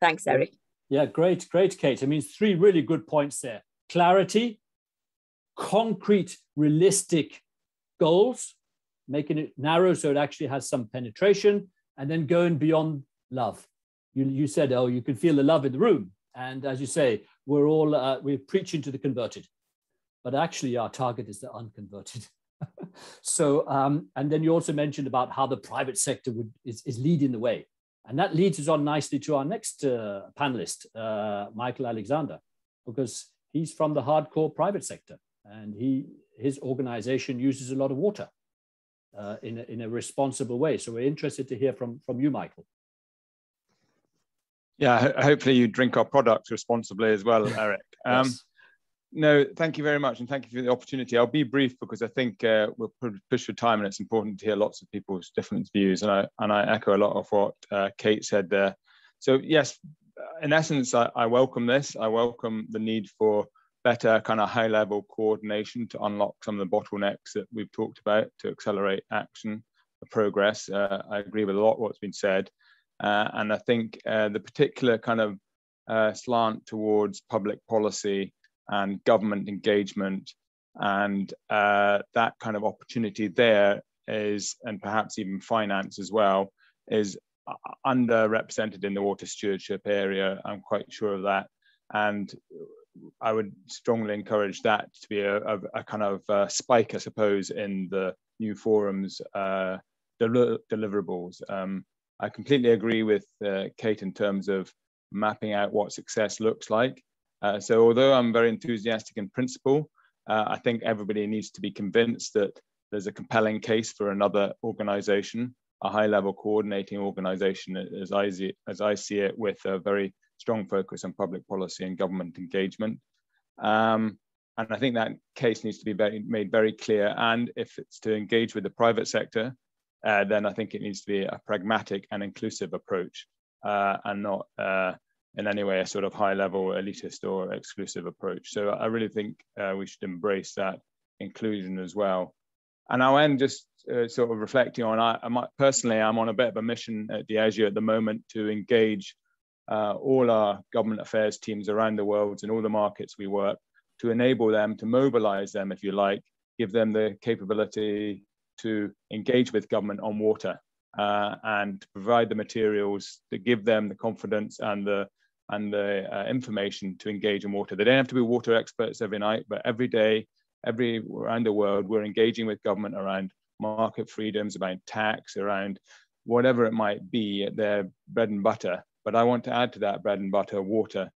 Thanks, Eric. Yeah, great, great, Kate. I mean, three really good points there. Clarity, concrete, realistic goals, making it narrow so it actually has some penetration, and then going beyond love. You, you said, oh, you can feel the love in the room. And as you say, we're all, uh, we're preaching to the converted. But actually, our target is the unconverted. so, um, and then you also mentioned about how the private sector would, is, is leading the way. And that leads us on nicely to our next uh, panelist, uh, Michael Alexander, because he's from the hardcore private sector and he, his organization uses a lot of water uh, in, a, in a responsible way. So we're interested to hear from, from you, Michael. Yeah, hopefully you drink our products responsibly as well, Eric. Um, yes. No, thank you very much, and thank you for the opportunity. I'll be brief because I think uh, we'll push for time, and it's important to hear lots of people's different views. And I and I echo a lot of what uh, Kate said there. So yes, in essence, I, I welcome this. I welcome the need for better kind of high level coordination to unlock some of the bottlenecks that we've talked about to accelerate action progress. Uh, I agree with a lot what's been said. Uh, and I think uh, the particular kind of uh, slant towards public policy and government engagement and uh, that kind of opportunity there is, and perhaps even finance as well, is uh, underrepresented in the water stewardship area. I'm quite sure of that. And I would strongly encourage that to be a, a, a kind of uh, spike, I suppose, in the new forums uh, del deliverables. Um, I completely agree with uh, Kate in terms of mapping out what success looks like. Uh, so although I'm very enthusiastic in principle, uh, I think everybody needs to be convinced that there's a compelling case for another organization, a high level coordinating organization as I, as I see it with a very strong focus on public policy and government engagement. Um, and I think that case needs to be very, made very clear. And if it's to engage with the private sector, uh, then I think it needs to be a pragmatic and inclusive approach uh, and not uh, in any way a sort of high level elitist or exclusive approach. So I really think uh, we should embrace that inclusion as well. And I'll end just uh, sort of reflecting on, I, I personally, I'm on a bit of a mission at Diageo at the moment to engage uh, all our government affairs teams around the world in all the markets we work to enable them, to mobilize them, if you like, give them the capability to engage with government on water uh, and provide the materials that give them the confidence and the and the uh, information to engage in water. They don't have to be water experts every night, but every day, every around the world, we're engaging with government around market freedoms, about tax, around whatever it might be, their bread and butter. But I want to add to that bread and butter water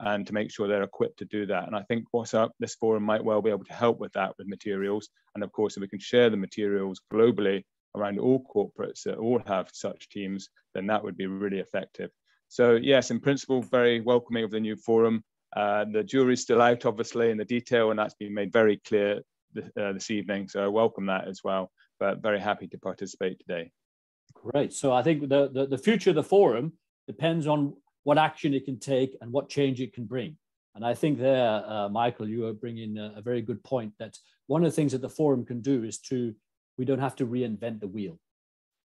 and to make sure they're equipped to do that. And I think what's up, this forum might well be able to help with that with materials. And of course, if we can share the materials globally around all corporates that all have such teams, then that would be really effective. So yes, in principle, very welcoming of the new forum. Uh, the jury's still out, obviously, in the detail, and that's been made very clear th uh, this evening. So I welcome that as well, but very happy to participate today. Great. So I think the, the, the future of the forum depends on what action it can take and what change it can bring. And I think there, uh, Michael, you are bringing a, a, very good point that one of the things that the forum can do is to, we don't have to reinvent the wheel.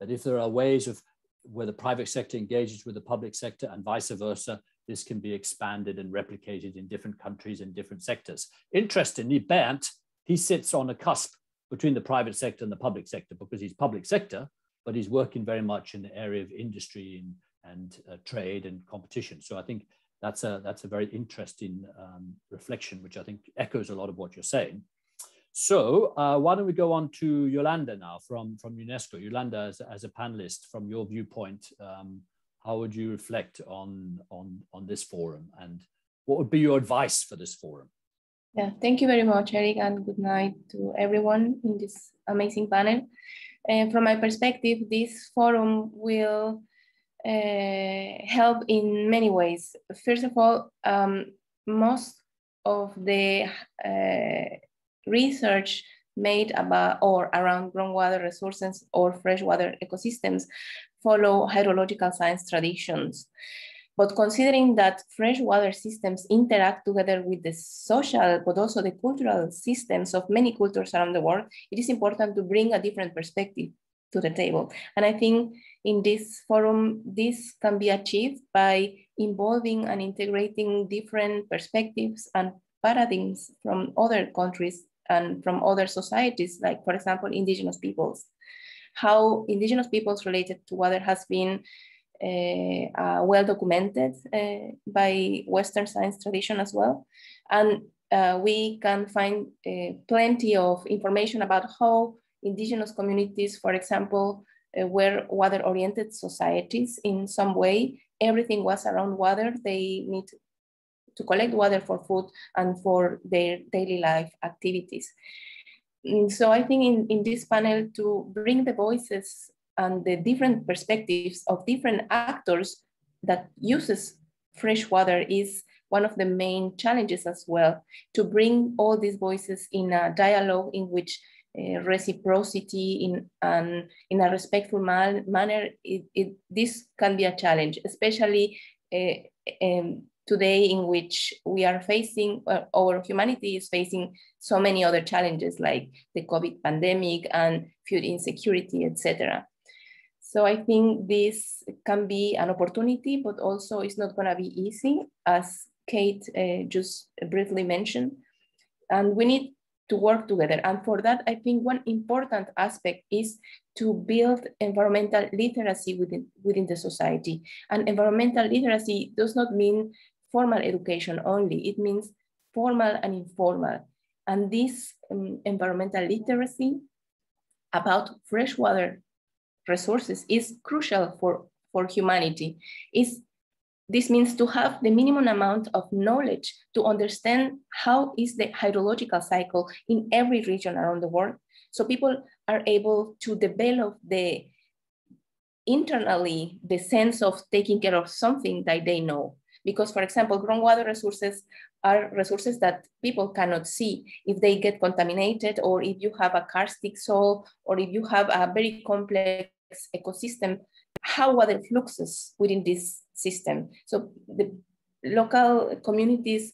That if there are ways of where the private sector engages with the public sector and vice versa, this can be expanded and replicated in different countries and different sectors. Interestingly, Bernd, he sits on a cusp between the private sector and the public sector because he's public sector, but he's working very much in the area of industry and and uh, trade and competition. So I think that's a that's a very interesting um, reflection, which I think echoes a lot of what you're saying. So uh, why don't we go on to Yolanda now from from UNESCO? Yolanda, as, as a panelist, from your viewpoint, um, how would you reflect on on on this forum, and what would be your advice for this forum? Yeah, thank you very much, Eric, and good night to everyone in this amazing panel. And from my perspective, this forum will help in many ways. First of all, um, most of the uh, research made about or around groundwater resources or freshwater ecosystems follow hydrological science traditions. But considering that freshwater systems interact together with the social, but also the cultural systems of many cultures around the world, it is important to bring a different perspective to the table. And I think in this forum, this can be achieved by involving and integrating different perspectives and paradigms from other countries and from other societies, like for example, indigenous peoples. How indigenous peoples related to water has been uh, uh, well documented uh, by Western science tradition as well. And uh, we can find uh, plenty of information about how indigenous communities, for example, uh, were water-oriented societies in some way. Everything was around water. They need to collect water for food and for their daily life activities. Mm, so I think in, in this panel to bring the voices and the different perspectives of different actors that uses fresh water is one of the main challenges as well, to bring all these voices in a dialogue in which uh, reciprocity in, um, in a respectful man manner, it, it, this can be a challenge, especially uh, um, today in which we are facing, uh, our humanity is facing so many other challenges like the COVID pandemic and food insecurity, etc. So I think this can be an opportunity, but also it's not gonna be easy, as Kate uh, just briefly mentioned. And we need to work together. And for that, I think one important aspect is to build environmental literacy within, within the society. And environmental literacy does not mean formal education only, it means formal and informal. And this um, environmental literacy about freshwater resources is crucial for, for humanity. It's this means to have the minimum amount of knowledge to understand how is the hydrological cycle in every region around the world. So people are able to develop the internally the sense of taking care of something that they know. Because for example, groundwater resources are resources that people cannot see. If they get contaminated or if you have a karstic soil or if you have a very complex ecosystem, how water fluxes within this system. So the local communities,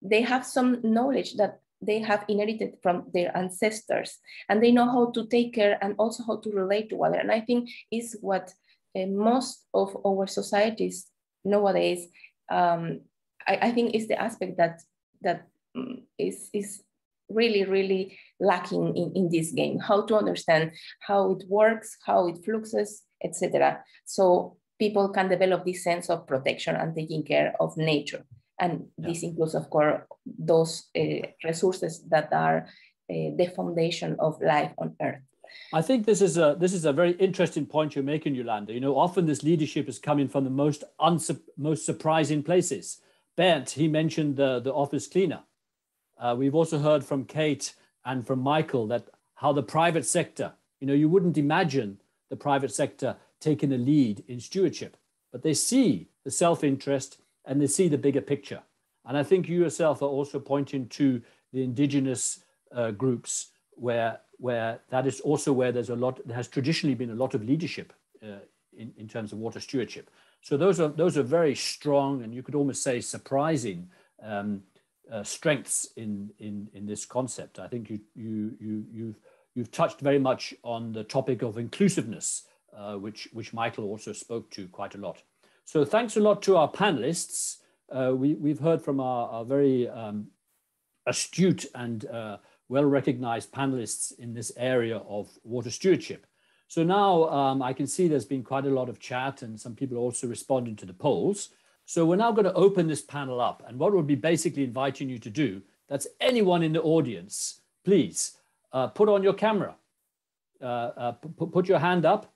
they have some knowledge that they have inherited from their ancestors and they know how to take care and also how to relate to water. And I think is what uh, most of our societies nowadays, um, I, I, think is the aspect that that mm, is is really, really lacking in, in this game, how to understand how it works, how it fluxes, etc. So people can develop this sense of protection and taking care of nature. And yeah. this includes, of course, those uh, resources that are uh, the foundation of life on Earth. I think this is a this is a very interesting point you're making, Yolanda. You know, often this leadership is coming from the most most surprising places. Bernd, he mentioned the, the office cleaner. Uh, we've also heard from Kate and from Michael that how the private sector, you know, you wouldn't imagine the private sector taking a lead in stewardship, but they see the self-interest and they see the bigger picture. And I think you yourself are also pointing to the indigenous uh, groups where, where that is also where there's a lot, there has traditionally been a lot of leadership uh, in, in terms of water stewardship. So those are, those are very strong and you could almost say surprising um, uh, strengths in, in, in this concept. I think you, you, you, you've, you've touched very much on the topic of inclusiveness, uh, which, which Michael also spoke to quite a lot. So thanks a lot to our panelists. Uh, we, we've heard from our, our very um, astute and uh, well-recognized panelists in this area of water stewardship. So now um, I can see there's been quite a lot of chat and some people also responding to the polls. So we're now going to open this panel up. And what we'll be basically inviting you to do, that's anyone in the audience, please uh, put on your camera. Uh, uh, put your hand up.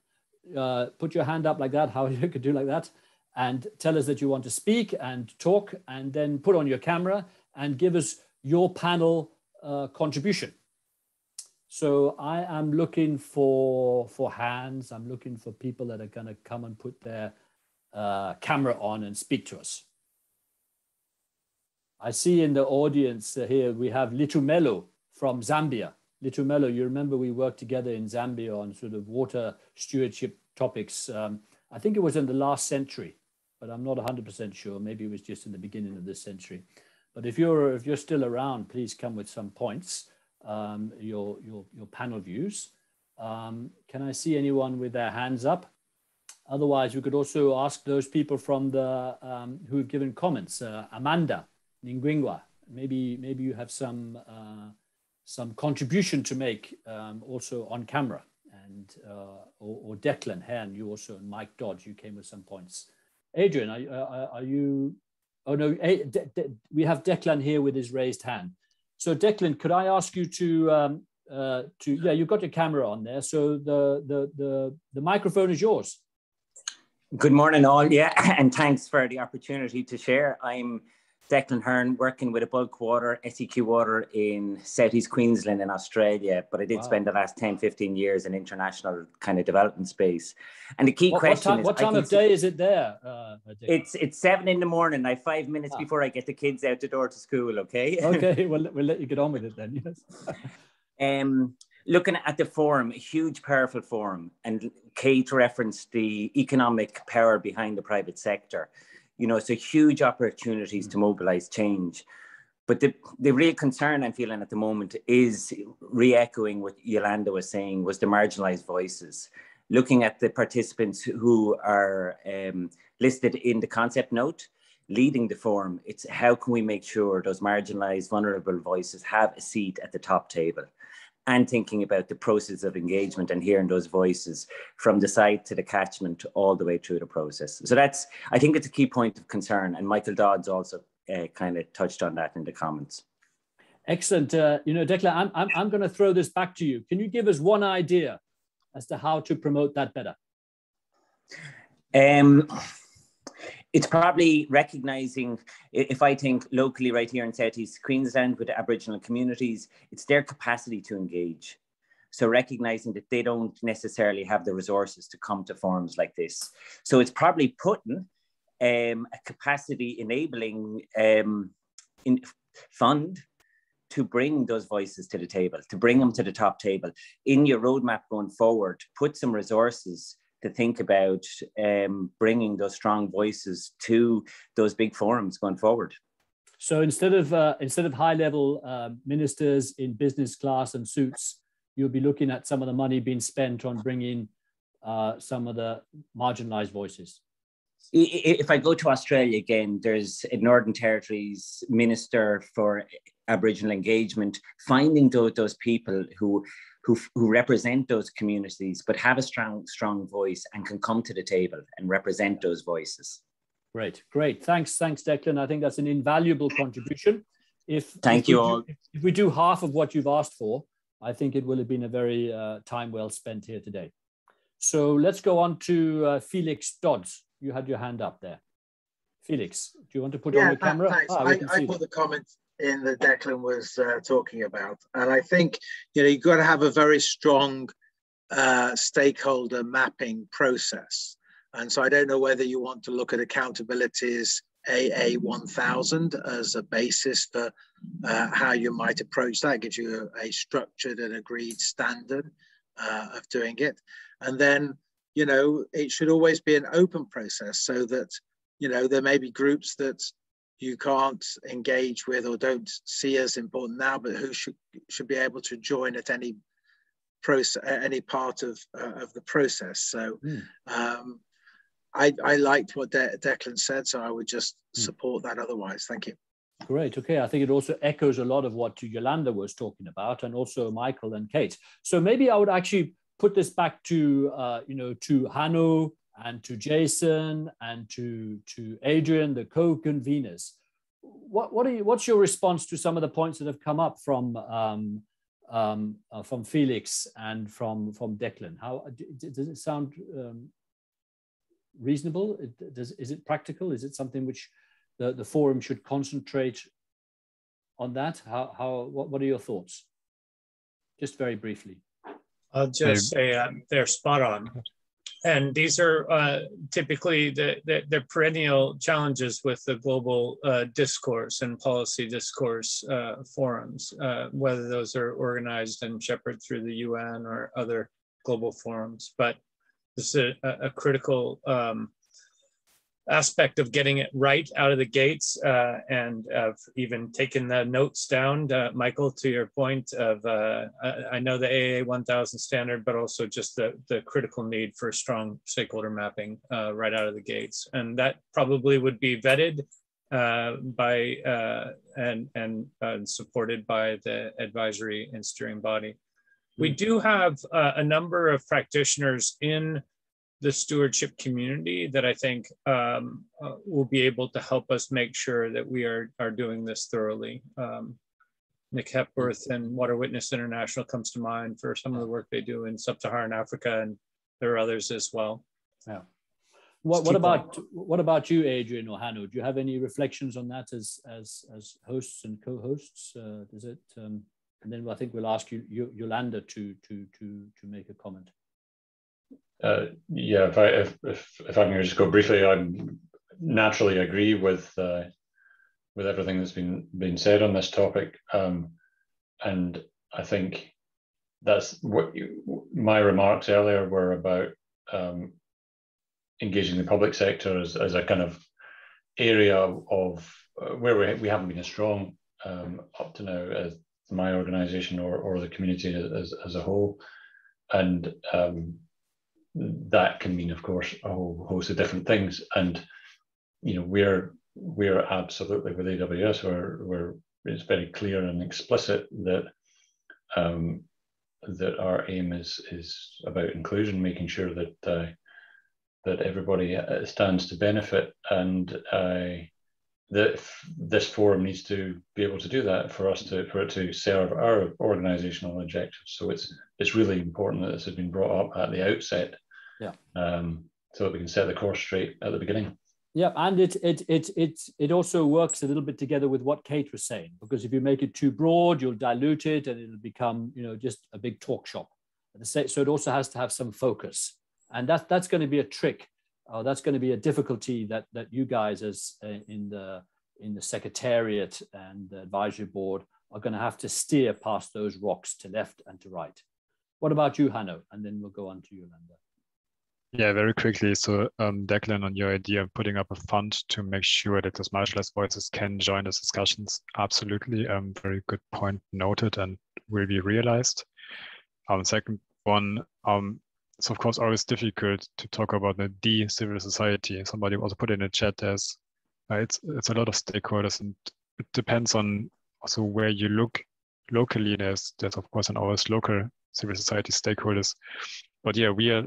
Uh, put your hand up like that, how you could do like that. And tell us that you want to speak and talk and then put on your camera and give us your panel uh, contribution. So I am looking for, for hands. I'm looking for people that are going to come and put their uh, camera on and speak to us. I see in the audience here, we have Litumelo from Zambia. Litumelo, you remember we worked together in Zambia on sort of water stewardship topics. Um, I think it was in the last century, but I'm not 100% sure. Maybe it was just in the beginning of this century. But if you're, if you're still around, please come with some points, um, your, your, your panel views. Um, can I see anyone with their hands up? Otherwise, we could also ask those people from the um, who have given comments. Uh, Amanda Ningwingwa, maybe maybe you have some uh, some contribution to make um, also on camera, and uh, or, or, Declan Hearn, you also and Mike Dodge, you came with some points. Adrian, are, are, are you? Oh no, De De we have Declan here with his raised hand. So Declan, could I ask you to um, uh, to yeah, you've got your camera on there, so the the the the microphone is yours. Good morning, all. Yeah, and thanks for the opportunity to share. I'm Declan Hearn, working with a bulk water, SEQ water in southeast Queensland in Australia. But I did wow. spend the last 10, 15 years in international kind of development space. And the key what, question what time, is What time of day is it there? Uh, it's it's seven in the morning. I have five minutes ah. before I get the kids out the door to school, okay? Okay, well, we'll let you get on with it then, yes. um, looking at the forum, a huge, powerful forum, and Kate referenced the economic power behind the private sector. You know, so huge opportunities mm-hmm. to mobilize change. But the, the real concern I'm feeling at the moment is re-echoing what Yolanda was saying, was the marginalized voices. Looking at the participants who are um, listed in the concept note, leading the forum, it's how can we make sure those marginalized, vulnerable voices have a seat at the top table? And thinking about the process of engagement and hearing those voices from the site to the catchment all the way through the process. So that's, I think it's a key point of concern. And Michael Dodds also uh, kind of touched on that in the comments. Excellent. Uh, you know, Declan, I'm, I'm, I'm going to throw this back to you. Can you give us one idea as to how to promote that better? Um, it's probably recognizing if i think locally right here in southeast queensland with aboriginal communities it's their capacity to engage so recognizing that they don't necessarily have the resources to come to forums like this so it's probably putting um, a capacity enabling um, in fund to bring those voices to the table, to bring them to the top table. In your roadmap going forward, put some resources to think about um, bringing those strong voices to those big forums going forward. So instead of uh, instead of high level uh, ministers in business class and suits, you'll be looking at some of the money being spent on bringing uh, some of the marginalized voices. If I go to Australia again, there's a Northern Territories Minister for Aboriginal Engagement, finding those, those people who who, who represent those communities but have a strong strong voice and can come to the table and represent those voices. Great, great. Thanks, thanks, Declan. I think that's an invaluable contribution. If thank if you do, all. If we do half of what you've asked for, I think it will have been a very uh, time well spent here today. So let's go on to uh, Felix Dodds. You had your hand up there. Felix, do you want to put yeah, on your camera? Thanks. Ah, I, I put the comments in that Declan was uh, talking about. And I think, you know, you've got to have a very strong uh, stakeholder mapping process. And so I don't know whether you want to look at AccountAbility's AA1000 as a basis for uh, how you might approach that. It gives you a, a structured and agreed standard uh, of doing it. And then, you know, it should always be an open process so that, you know, there may be groups that you can't engage with or don't see as important now, but who should should be able to join at any process, any part of uh, of the process. So, mm. um, I I liked what De Declan said, so I would just mm. support that. Otherwise, thank you. Great. Okay. I think it also echoes a lot of what Yolanda was talking about, and also Michael and Kate. So maybe I would actually put this back to uh, you know to Hanno and to Jason and to, to Adrian, the co-conveners. What, what are you, what's your response to some of the points that have come up from, um, um, uh, from Felix and from, from Declan? How, does it sound um, reasonable? It, does, is it practical? Is it something which the, the forum should concentrate on that? How, how, what, what are your thoughts? Just very briefly. I'll just say uh, they're spot on and these are uh, typically the, the, the, perennial challenges with the global uh, discourse and policy discourse uh, forums, uh, whether those are organized and shepherded through the UN or other global forums. But this is a, a critical um, aspect of getting it right out of the gates uh, and of even taking the notes down, uh, Michael, to your point of, uh, I know the AA 1000 standard, but also just the, the critical need for strong stakeholder mapping uh, right out of the gates. And that probably would be vetted uh, by uh, and, and supported by the advisory and steering body. We hmm. do have a number of practitioners in the stewardship community that I think um, uh, will be able to help us make sure that we are, are doing this thoroughly. Um, Nick Hepworth and Water Witness International comes to mind for some of the work they do in sub-Saharan Africa, and there are others as well. Yeah. What, what about what about you, Adrian or Hanno? Do you have any reflections on that as as as hosts and co-hosts? Uh, does it? Um, and then I think we'll ask you, Yolanda to to to to make a comment. Uh, yeah, if I if, if if I can just go briefly, I naturally agree with uh, with everything that's been been said on this topic, um, and I think that's what you, my remarks earlier were about um, engaging the public sector as, as a kind of area of uh, where we, we haven't been as strong um, up to now as my organization or, or the community as, as a whole. And um, that can mean, of course, a whole host of different things. And you know, we're we're absolutely with AWS, we're we're it's very clear and explicit that um, that our aim is is about inclusion, making sure that uh, that everybody stands to benefit, and uh, that this forum needs to be able to do that for us to for it to serve our organizational objectives. So it's it's really important that this has been brought up at the outset yeah. Um, so that we can set the course straight at the beginning. Yeah, and it it it it it also works a little bit together with what Kate was saying because if you make it too broad, you'll dilute it and it'll become you know just a big talk shop. So it also has to have some focus, and that's that's going to be a trick oh, that's going to be a difficulty that that you guys as uh, in the in the secretariat and the advisory board are going to have to steer past those rocks to left and to right. What about you, Hanno? And then we'll go on to you, Linda. Yeah, very quickly. So, um, Declan, on your idea of putting up a fund to make sure that those marginalized voices can join the discussions, absolutely. Um, very good point noted and will be realized. Um, second one, um, it's of course always difficult to talk about the civil society. Somebody also put in the chat as uh, it's it's a lot of stakeholders and it depends on also where you look locally. There's there's of course an always local civil society stakeholders, but yeah, we are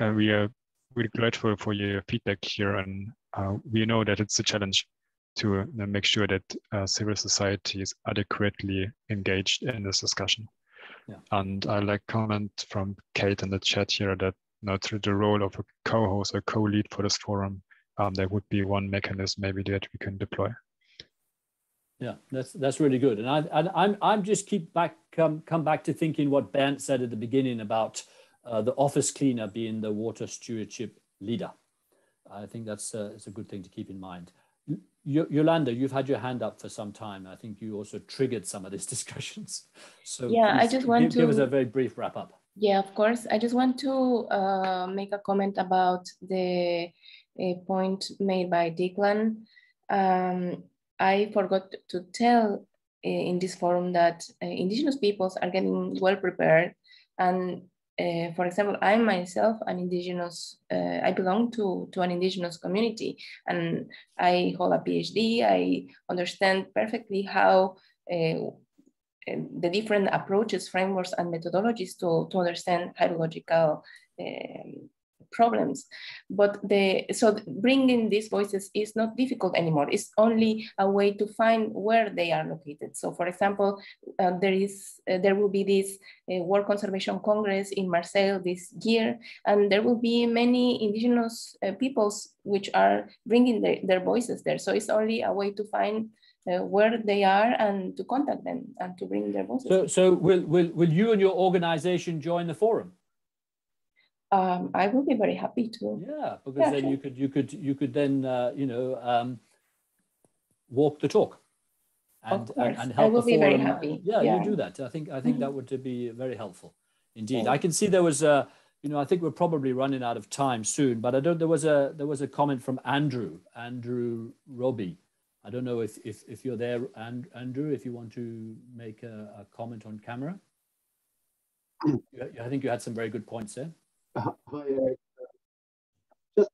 and we are really grateful for your feedback here. And uh, we know that it's a challenge to uh, make sure that uh, civil society is adequately engaged in this discussion. Yeah. And I like comment from Kate in the chat here that you know, through the role of a co-host or co-lead for this forum, um, there would be one mechanism maybe that we can deploy. Yeah, that's that's really good. And I, I I'm I'm just keep back come come back to thinking what Bernd said at the beginning about uh, the office cleaner being the water stewardship leader. I think that's a, a good thing to keep in mind. Y Yolanda, you've had your hand up for some time. I think you also triggered some of these discussions. So yeah, I just want give, to give us a very brief wrap up. Yeah, of course. I just want to uh, make a comment about the uh, point made by Declan. Um, I forgot to tell uh, in this forum that uh, indigenous peoples are getting well prepared and uh, for example, I myself, an indigenous, uh, I belong to, to an indigenous community and I hold a PhD. I understand perfectly how uh, the different approaches, frameworks, and methodologies to, to understand hydrological um, problems. But the so bringing these voices is not difficult anymore. It's only a way to find where they are located. So, for example, uh, there is uh, there will be this uh, World Conservation Congress in Marseille this year, and there will be many indigenous uh, peoples which are bringing their, their voices there. So it's only a way to find uh, where they are and to contact them and to bring their voices. So, so will, will, will you and your organization join the forum? Um, I will be very happy to. Yeah, because yeah, then sure. you could you could you could then uh, you know um, walk the talk. And, and, and, help I will be very happy. Yeah, yeah, you do that. I think I think mm -hmm. that would be very helpful, indeed. I can see there was a, you know, I think we're probably running out of time soon, but I don't. There was a there was a comment from Andrew Andrew Robbie. I don't know if if, if you're there, and Andrew, if you want to make a, a comment on camera. I think you had some very good points there. Hi, Eric. Just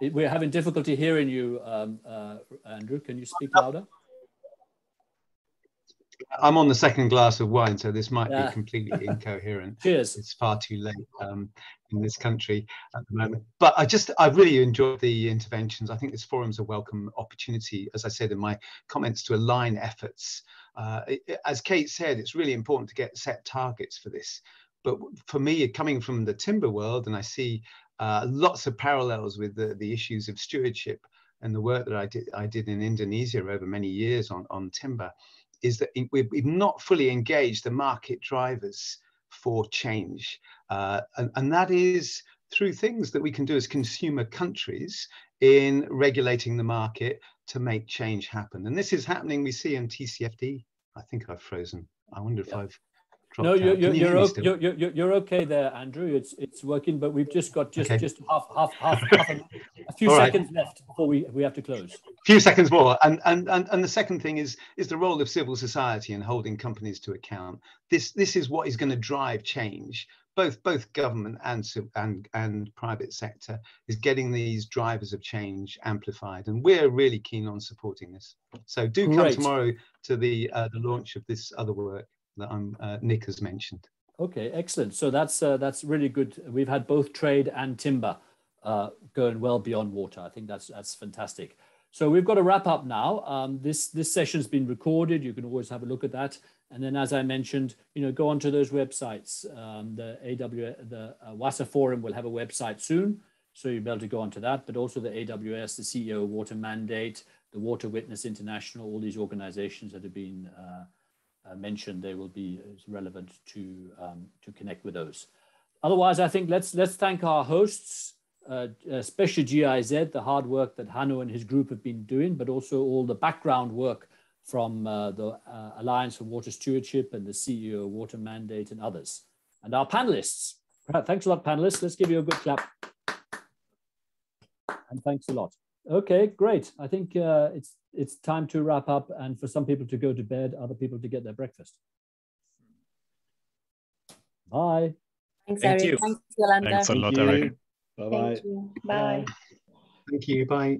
We're having difficulty hearing you, um, uh, Andrew. Can you speak louder? I'm on the second glass of wine, so this might yeah. be completely incoherent. Cheers. It's far too late um, in this country at the moment. But I just, I really enjoyed the interventions. I think this forum's a welcome opportunity, as I said in my comments, to align efforts. Uh, it, as Kate said, it's really important to get set targets for this. But for me, coming from the timber world, and I see uh, lots of parallels with the, the issues of stewardship and the work that I did, I did in Indonesia over many years on, on timber, is that we've, not fully engaged the market drivers for change. Uh, and, and that is through things that we can do as consumer countries in regulating the market to make change happen. And this is happening, we see in TCFD. I think I've frozen. I wonder if I've no, you're you're you're, okay, you're, you're, you're, okay there, Andrew. It's it's working, but we've just got just okay. just half half half, half a, a, few All seconds right. left before we, we have to close. A few seconds more, and, and and and the second thing is is the role of civil society and holding companies to account. This this is what is going to drive change. Both both government and and and private sector is getting these drivers of change amplified, and we're really keen on supporting this. So do come tomorrow to the uh, the launch of this other work that I'm, uh, Nick has mentioned. Okay, excellent. So that's uh, that's really good. We've had both trade and timber uh, going well beyond water. I think that's that's fantastic. So we've got to wrap up now. Um, this this session's been recorded. You can always have a look at that. And then, as I mentioned, you know, go onto those websites. Um, the AW the uh, WASA Forum will have a website soon, so you'll be able to go onto that. But also the AWS, the CEO Water Mandate, the Water Witness International, all these organizations that have been uh, mentioned, they will be relevant to um, to connect with those. Otherwise, I think let's let's thank our hosts uh, especially GIZ, the hard work that Hanno and his group have been doing, but also all the background work from uh, the uh, Alliance for Water Stewardship and the CEO Water Mandate and others. And our panelists. Thanks a lot, panelists. Let's give you a good clap. And thanks a lot. Okay, great. I think uh, it's it's time to wrap up and for some people to go to bed, other people to get their breakfast. Bye. Thanks, Thank Eric. You. Thanks, Yolanda. Thanks a lot, Eric. Bye-bye. Bye. Thank you. Bye.